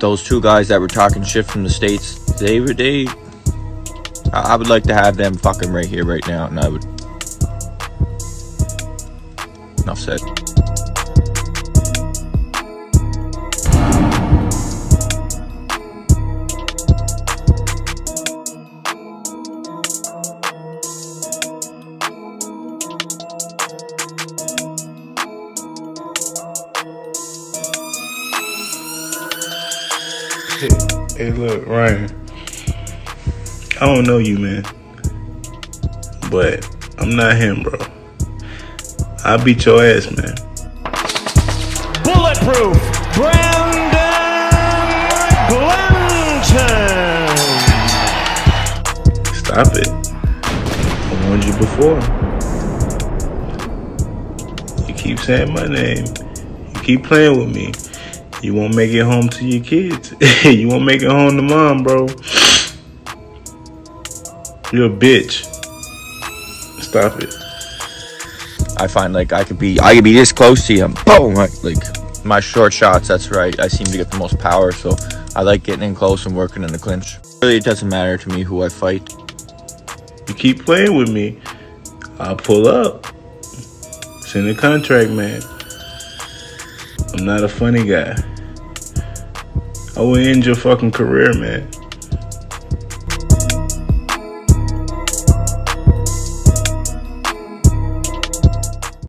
those two guys that were talking shit from the states, they were they. I, I would like to have them fucking right here, right now, and I would. Enough said. Hey, look, Ryan. I don't know you, man. But I'm not him, bro. I'll beat your ass, man. Bulletproof Brandon Glanton. Stop it. I warned you before. You keep saying my name. You keep playing with me. You won't make it home to your kids. you won't make it home to mom, bro. You're a bitch. Stop it. I find like I could be I could be this close to him. Boom! Like, like my short shots. That's right. I seem to get the most power, so I like getting in close and working in the clinch. Really, it doesn't matter to me who I fight. You keep playing with me, I'll pull up. In the contract, man. I'm not a funny guy. I will end your fucking career, man.